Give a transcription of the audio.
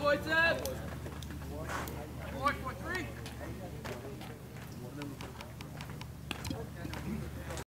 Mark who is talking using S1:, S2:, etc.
S1: what's up!